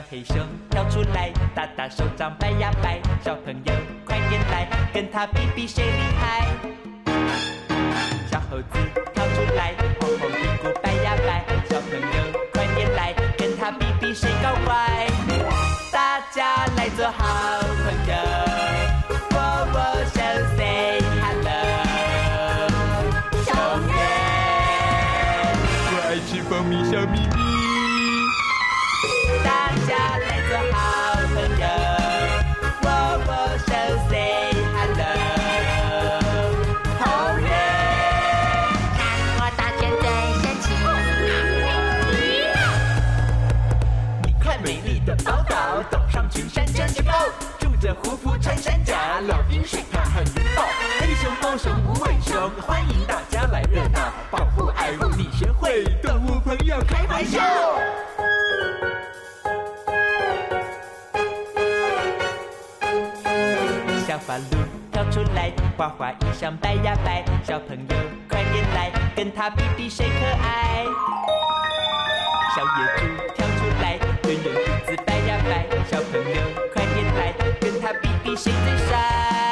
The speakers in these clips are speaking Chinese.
小黑熊跳出来，大大手掌摆呀摆，小朋友快点来，跟他比比谁厉害。小猴子跳出来，红红屁股摆呀摆，小朋友快点来，跟他比比谁搞怪。大家来做好朋友，握握手，say hello。小黑，我爱吃蜂蜜小咪着虎虎穿山甲，老鹰水獭和云豹，黑熊猫熊无尾熊，欢迎大家来热闹，保护爱护你学会，动物朋友开玩笑。小花鹿跳出来，花花衣裳摆呀摆，小朋友快点来，跟他比比谁可爱。小野猪跟他比比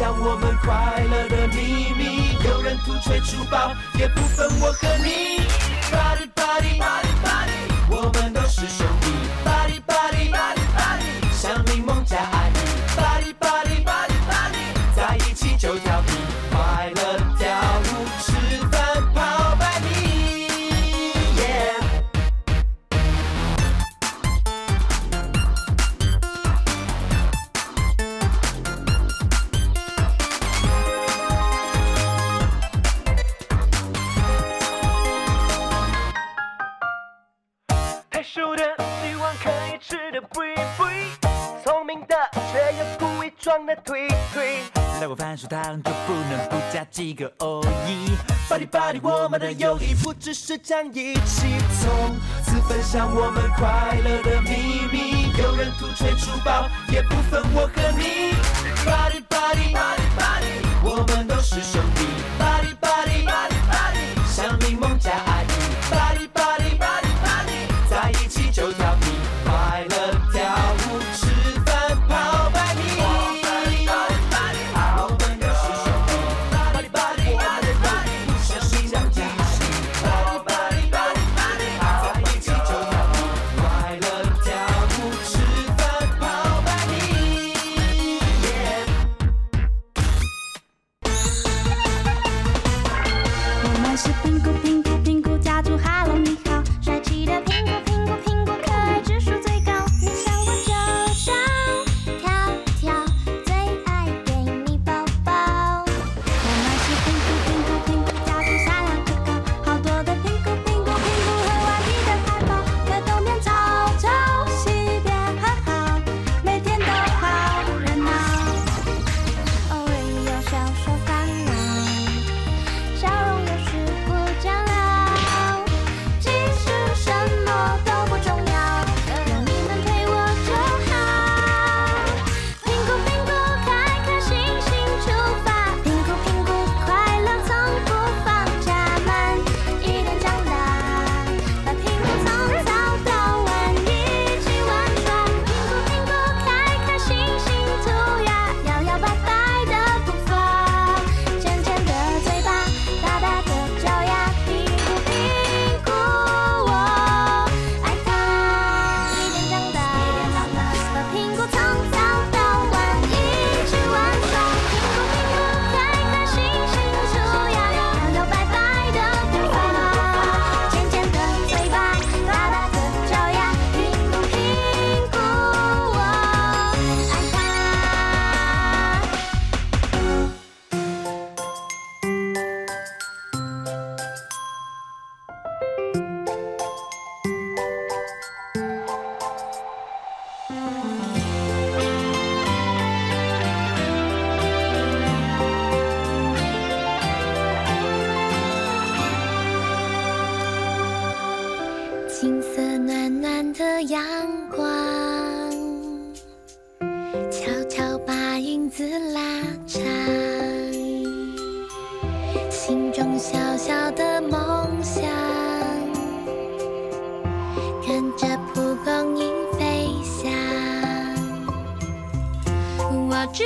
享我们快乐的秘密。有人土吹珠宝，也不分我和你。可以吃的推推聪明的却又故意装的推推。来碗番薯汤就不能不加几个 o e。Body body，我们的友谊不只是讲义气，从此分享我们快乐的秘密。有人土吹粗暴，也不分我和你。Body body body body，我们都是兄弟。Body body body body，像柠檬加知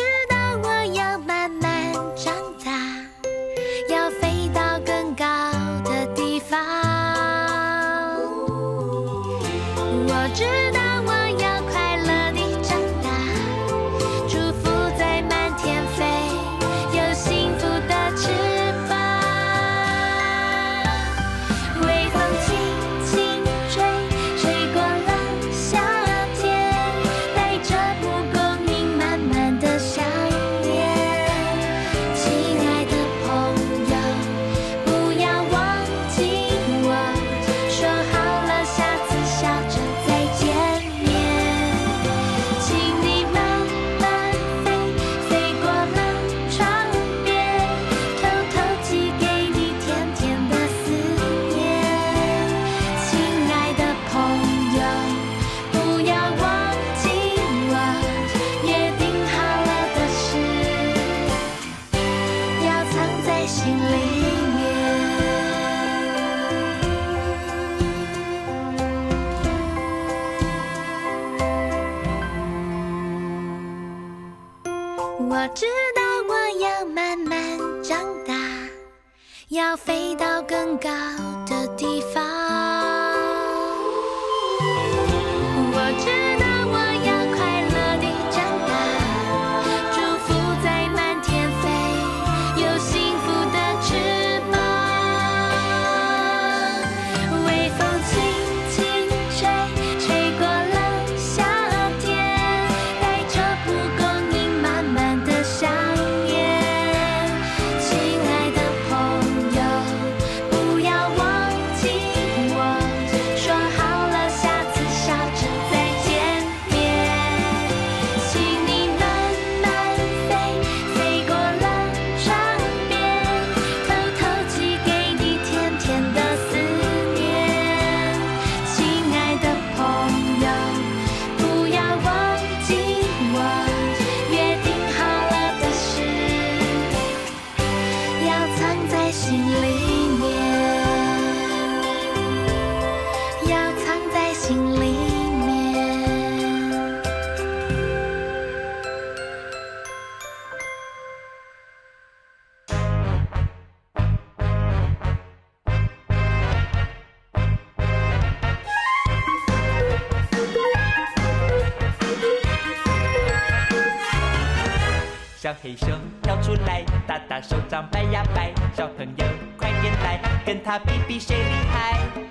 黑熊跳出来打打手掌摆呀摆小朋友快点来跟他比比谁厉害。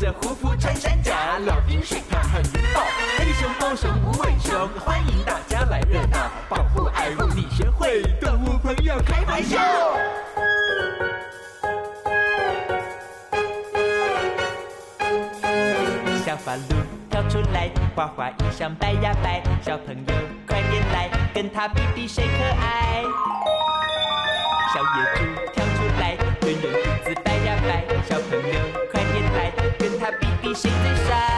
这虎扑穿山甲，老鹰水獭很拥抱，黑熊猫熊无尾熊，欢迎大家来热闹，保护爱护你学会，动物朋友开玩笑。小花鹿跳出来，花花衣裳摆呀摆，小朋友快点来，跟它比比谁可爱。小野猪。跳 she shakes and.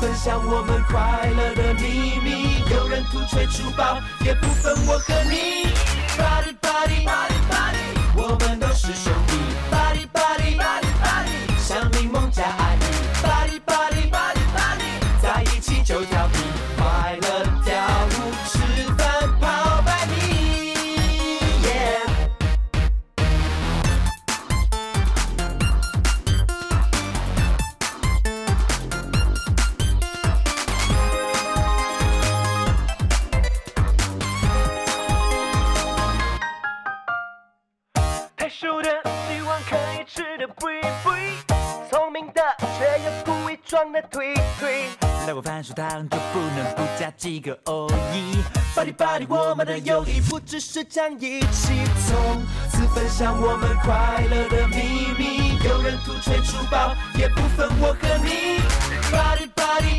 分享我们快乐的秘密。有人土吹粗暴，也不分我和你。Body body body body，我们都是兄弟。Body body body body，像柠檬加爱故意装的推推。来碗番薯汤就不能不加几个 O E。Body body，我们的友谊不只是讲义气，从此分享我们快乐的秘密。有人吐吹珠宝，也不分我和你。Body body，